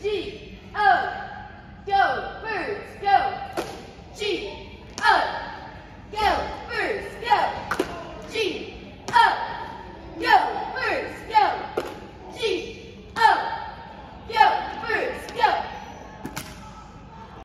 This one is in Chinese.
一、二。